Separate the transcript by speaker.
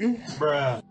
Speaker 1: Bruh.